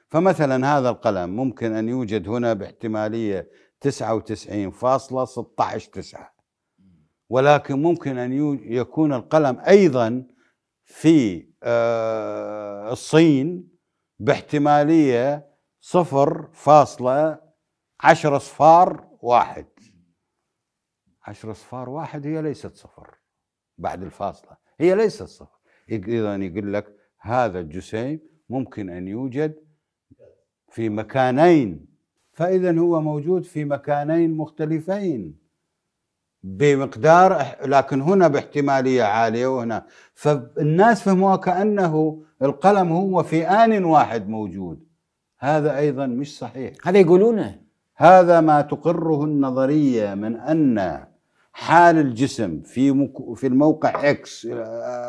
فمثلا هذا القلم ممكن أن يوجد هنا باحتمالية 99.16 ولكن ممكن أن يكون القلم أيضا في آه، الصين باحتمالية صفر فاصلة عشر اصفار واحد. عشر اصفار واحد هي ليست صفر بعد الفاصلة هي ليست صفر. إذا يقول لك هذا الجسيم ممكن أن يوجد في مكانين فاذا هو موجود في مكانين مختلفين. بمقدار لكن هنا باحتمالية عالية وهنا. فالناس فهموها كأنه القلم هو في آن واحد موجود. هذا أيضا مش صحيح. هذا يقولونه. هذا ما تقره النظرية من أن حال الجسم في في الموقع إكس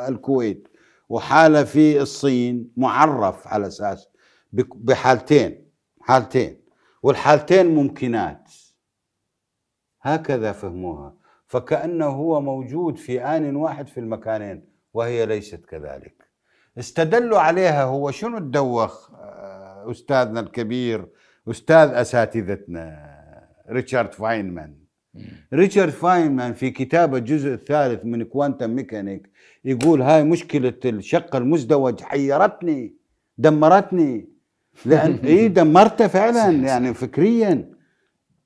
الكويت وحالة في الصين معرف على أساس بحالتين حالتين. والحالتين ممكنات. هكذا فهموها. فكأنه هو موجود في آن واحد في المكانين وهي ليست كذلك. استدلوا عليها هو شنو تدوخ آه، أستاذنا الكبير أستاذ أساتذتنا ريتشارد فاينمان. ريتشارد فاينمان في كتابه الجزء الثالث من quantum mechanic يقول هاي مشكلة الشق المزدوج حيرتني دمرتني. لأن إيه دمرته فعلا يعني فكريا.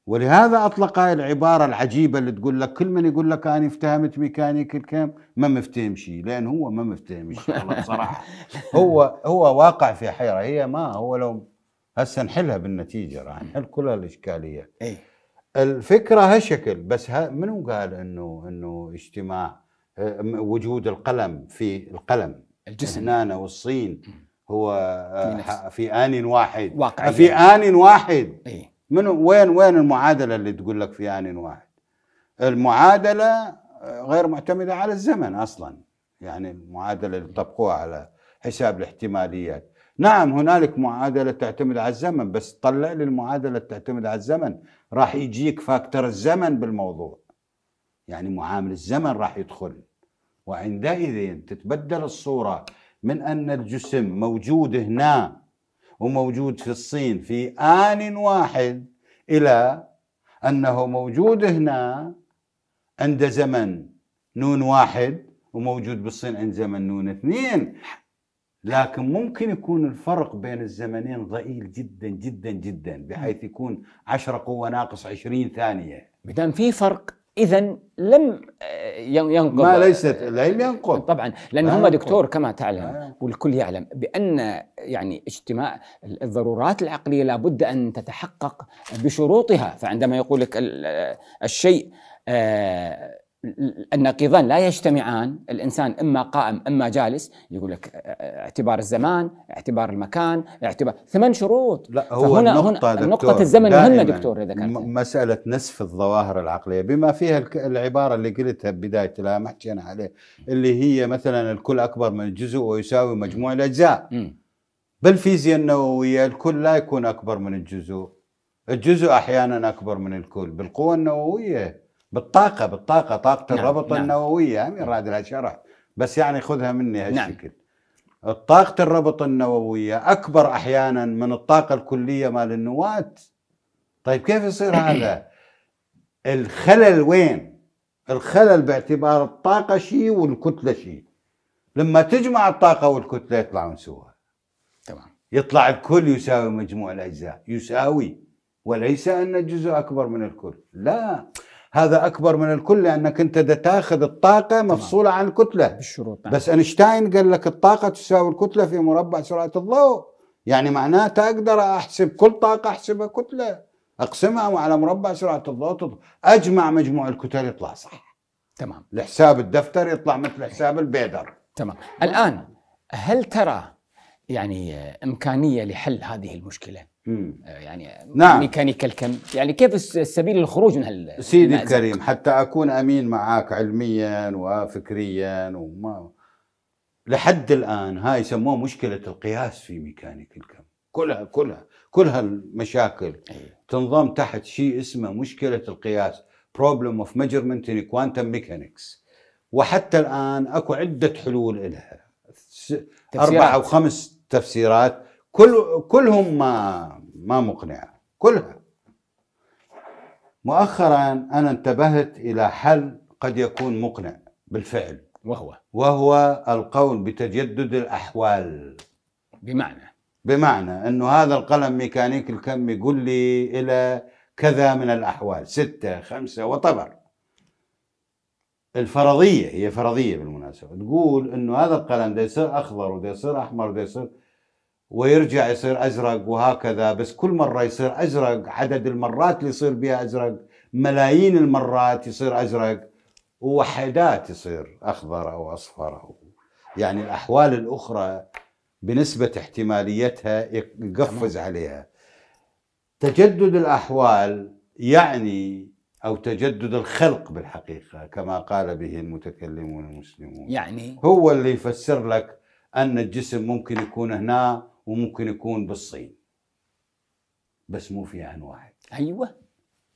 ولهذا اطلق هاي العبارة العجيبة اللي تقول لك كل من يقول لك أنا افتهمت ميكانيك الكم ما مفتهم شيء لأن هو ما مفتهم شيء بصراحة. هو هو واقع في حيرة. هي ما هو لو هسه نحلها بالنتيجة راح نحل كل الإشكالية. اي الفكرة هالشكل بس ها منو قال إنه إنه اجتماع آه، وجود القلم في القلم؟ الجسم. هنا والصين. هو في, في آن واحد. واقعية. في آن واحد. اي من وين وين المعادلة اللي تقول لك في ان واحد؟ المعادلة غير معتمدة على الزمن أصلا. يعني المعادلة اللي طبقوها على حساب الاحتماليات. نعم هنالك معادلة تعتمد على الزمن بس طلع لي المعادلة تعتمد على الزمن. راح يجيك فاكتور الزمن بالموضوع. يعني معامل الزمن راح يدخل. وعندئذ تتبدل الصورة من أن الجسم موجود هنا وموجود في الصين في آن واحد إلى أنه موجود هنا عند زمن نون واحد وموجود بالصين عند زمن نون اثنين. لكن ممكن يكون الفرق بين الزمنين ضئيل جدا جدا جدا بحيث يكون 10 قوة ناقص 20 ثانية. بدام في فرق اذا لم آه، ينقض. ما ليست لم ينقض. طبعا لأن هم دكتور كما تعلم والكل يعلم بأن يعني اجتماع الضرورات العقلية لابد أن تتحقق بشروطها. فعندما يقول لك الشيء آه، النقيضان لا يجتمعان الإنسان إما قائم إما جالس يقول لك اعتبار الزمان اعتبار المكان اعتبار ثمان شروط. لا هو هنا النقطة, هنا نقطة الزمن مهمة دكتور إذا كانت مسألة نسف الظواهر العقلية بما فيها العبارة اللي قلتها ببداية لا ما حكينا عليه اللي هي مثلا الكل أكبر من الجزء ويساوي مجموع الأجزاء. م. بالفيزياء النووية الكل لا يكون أكبر من الجزء الجزء أحيانا أكبر من الكل بالقوة النووية بالطاقة بالطاقة طاقة نعم الربط نعم. النووية امير راد لها شرح. بس يعني خذها مني هالشكل. نعم. طاقة الربط النووية أكبر أحيانا من الطاقة الكلية مال النواه طيب كيف يصير هذا؟ الخلل وين؟ الخلل باعتبار الطاقة شيء والكتلة شيء لما تجمع الطاقة والكتلة يطلعون سوا. تمام. يطلع الكل يساوي مجموع الأجزاء. يساوي. وليس أن الجزء أكبر من الكل. لا. هذا أكبر من الكل لأنك أنت تاخذ الطاقة مفصولة عن الكتلة. بالشروط نعم. بس أينشتاين قال لك الطاقة تساوي الكتلة في مربع سرعة الضوء. يعني معناته أقدر أحسب كل طاقة أحسبها كتلة. أقسمها على مربع سرعة الضوء أجمع مجموع الكتل يطلع صح. تمام. لحساب الدفتر يطلع مثل حساب البيدر. تمام. الآن هل ترى يعني إمكانية لحل هذه المشكلة؟ يعني نعم. ميكانيكا الكم يعني كيف السبيل للخروج من هال سيدي الكريم حتى أكون أمين معك علميا وفكريا وما لحد الآن هاي يسموها مشكلة القياس في ميكانيكا الكم كلها كلها كل هالمشاكل أي. تنضم تحت شيء اسمه مشكلة القياس problem of measurement in quantum mechanics. وحتى الآن أكو عدة حلول لها أربع أو خمس تفسيرات كل كلهم ما ما مقنعه كلها. مؤخرا أنا انتبهت إلى حل قد يكون مقنع بالفعل. وهو. وهو القول بتجدد الأحوال. بمعنى. بمعنى إنه هذا القلم ميكانيك الكم يقول لي إلى كذا من الأحوال ستة خمسة وطبر الفرضية هي فرضية بالمناسبة. تقول إنه هذا القلم ده يصير أخضر وده يصير أحمر وده يصير ويرجع يصير أزرق وهكذا. بس كل مرة يصير أزرق عدد المرات اللي يصير بها أزرق ملايين المرات يصير أزرق ووحدات يصير أخضر أو أصفر أو يعني الأحوال الأخرى بنسبة احتماليتها يقفز عليها. تجدد الأحوال يعني أو تجدد الخلق بالحقيقة كما قال به المتكلمون المسلمون. يعني؟ هو اللي يفسر لك أن الجسم ممكن يكون هنا وممكن يكون بالصين بس مو في عن واحد. أيوه.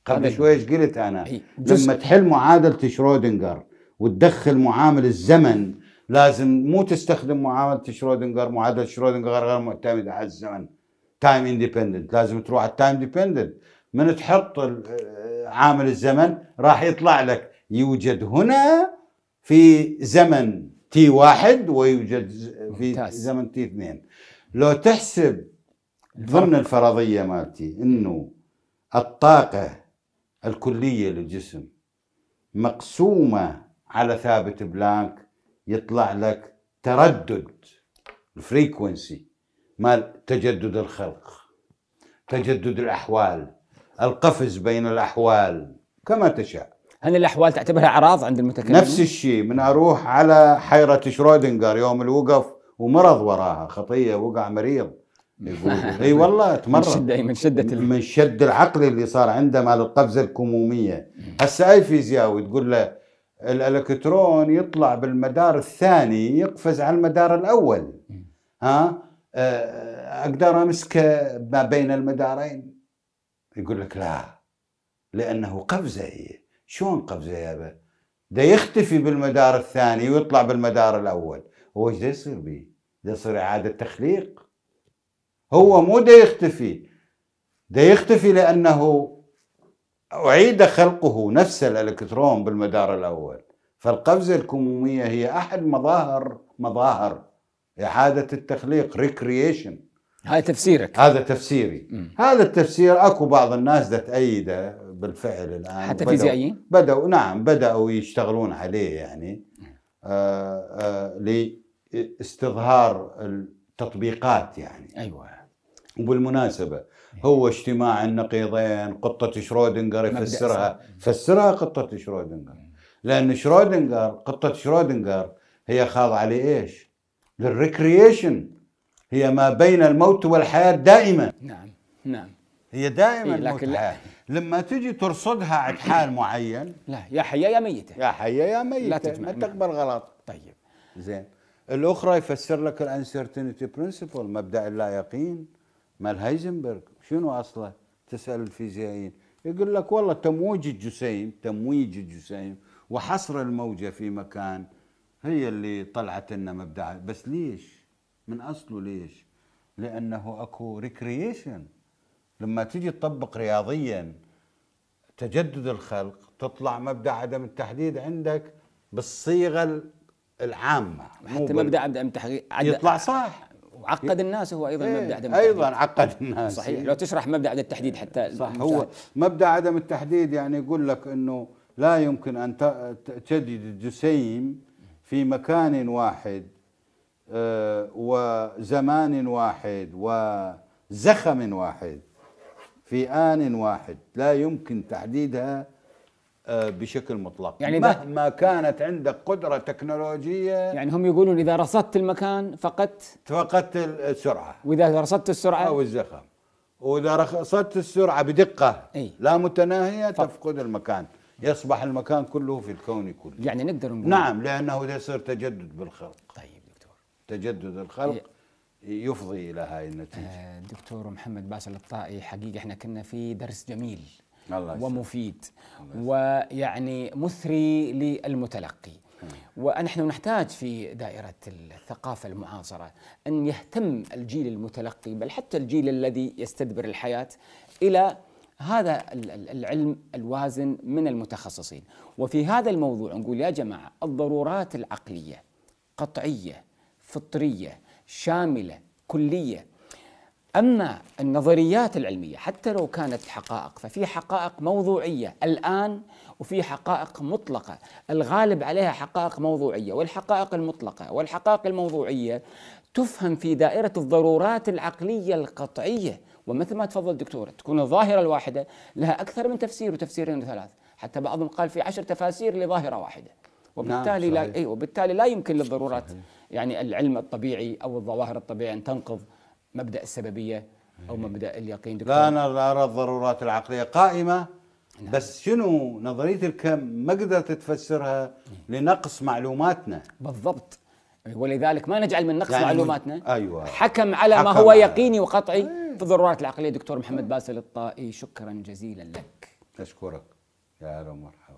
قبل شوي إيش قلت أنا أي. جزء- لما تحل معادلة شرودنجر وتدخل معامل الزمن لازم مو تستخدم معادلة شرودنجر معادلة شرودنجر غير معتمدة على الزمن. time independent لازم تروح على ال time dependent من تحط عامل الزمن راح يطلع لك. يوجد هنا في زمن t واحد ويوجد في ممتاز. زمن t اثنين. لو تحسب ضمن الفرضية مالتي إنه الطاقة الكلية للجسم مقسومة على ثابت بلانك يطلع لك تردد ال frequency مال تجدد الخلق تجدد الأحوال القفز بين الأحوال كما تشاء. هل الأحوال تعتبرها أعراض عند المتكلم نفس الشيء من أروح على حيرة شرودنجر يوم اللي وقف ومرض وراها خطية وقع مريض. يقول إي والله من تمرض شده من شدة. من شد العقل اللي صار عنده مال القفزة الكمومية. هسه أي فيزياوي تقول له الإلكترون يطلع بالمدار الثاني يقفز على المدار الأول. ها؟ أقدر أمسكه ما بين المدارين؟ يقول لك لا لأنه قفزة هي شلون قفزة يا با ده يختفي بالمدار الثاني ويطلع بالمدار الأول. هو إيش يصير به؟ ده يصير إعادة تخليق. هو مو ده يختفي. ده يختفي لأنه أعيد خلقه نفس الإلكترون بالمدار الأول. فالقفزة الكمومية هي أحد مظاهر مظاهر إعادة التخليق ريكرييشن هاي تفسيرك. هذا تفسيري. مم. هذا التفسير أكو بعض الناس ده تأيده بالفعل الآن. حتى فيزيائيين بدأوا نعم بدأوا يشتغلون عليه يعني. آه آه لاستظهار التطبيقات يعني. أيوه. وبالمناسبة هو اجتماع النقيضين قطة شرودنجر يفسرها. فسرها قطة شرودنجر. لأن شرودنجر قطة شرودنجر هي خاضعة لإيش لل re-creation. هي ما بين الموت والحياة دائما. نعم نعم. هي دائما إيه، لكن لا. لما تجي ترصدها عند حال معين لا يا حيه يا ميتة. يا حية يا لا ميتة. تجمع. ما تقبل غلط. طيب. زين. الأخرى يفسر لك ال uncertainty principle مبدأ اللا يقين مال هايزنبرغ شنو أصله؟ تسأل الفيزيائيين. يقول لك والله تمويج الجسيم تمويج الجسيم وحصر الموجة في مكان هي اللي طلعت لنا مبدأ. بس ليش؟ من أصله ليش؟ لأنه أكو re-creation لما تيجي تطبق رياضيا تجدد الخلق تطلع مبدأ عدم التحديد عندك بالصيغة العامة حتى مبدأ عدم تحقيق عد- يطلع صح وعقد الناس هو أيضا مبدأ عدم أيضا التحديد. عقد الناس صحيح لو تشرح مبدأ عدم التحديد حتى صح. هو مبدأ عدم التحديد يعني يقول لك إنه لا يمكن أن تجد الجسيم في مكان واحد آه، وزمان واحد وزخم واحد في آن واحد لا يمكن تحديدها بشكل مطلق. يعني مهما كانت عندك قدرة تكنولوجية يعني هم يقولون إذا رصدت المكان فقدت فقدت السرعة. وإذا رصدت السرعه أو الزخم. وإذا رصدت السرعة بدقة أي. لا متناهية تفقد المكان. يصبح المكان كله في الكون كله. يعني نقدر نقول نعم لأنه ده يصير تجدد بالخلق. طيب دكتور. تجدد الخلق يفضي إلى هاي النتيجة. آه، دكتور محمد باسل الطائي حقيقة إحنا كنا في درس جميل. ومفيد. ويعني مثري للمتلقي. ونحن نحتاج في دائرة الثقافة المعاصرة أن يهتم الجيل المتلقي بل حتى الجيل الذي يستدبر الحياة إلى هذا ال- ال- العلم الوازن من المتخصصين. وفي هذا الموضوع نقول يا جماعة الضرورات العقلية قطعية فطرية شاملة كلية أما النظريات العلمية حتى لو كانت حقائق ففي حقائق موضوعية الآن وفي حقائق مطلقة. الغالب عليها حقائق موضوعية والحقائق المطلقة والحقائق الموضوعية تفهم في دائرة الضرورات العقلية القطعية. ومثل ما تفضل دكتور تكون الظاهرة الواحدة لها أكثر من تفسير وتفسيرين وثلاث حتى بعضهم قال في عشر تفاسير لظاهرة واحدة. وبالتالي نعم، لا صحيح. إيه وبالتالي لا يمكن للضرورات يعني العلم الطبيعي أو الظواهر الطبيعية أن تنقض. مبدأ السببية أو مبدأ اليقين. دكتور. لا أنا أرى الضرورات العقلية قائمة نعم. بس شنو نظرية الكم ما قدرت تفسرها لنقص معلوماتنا؟ بالضبط. ولذلك ما نجعل من نقص يعني معلوماتنا. أيوة. حكم على ما حكم هو على- يقيني وقطعي في الضرورات العقلية. دكتور محمد باسل الطائي شكرا جزيلا لك. أشكرك. يا هلا ومرحبا.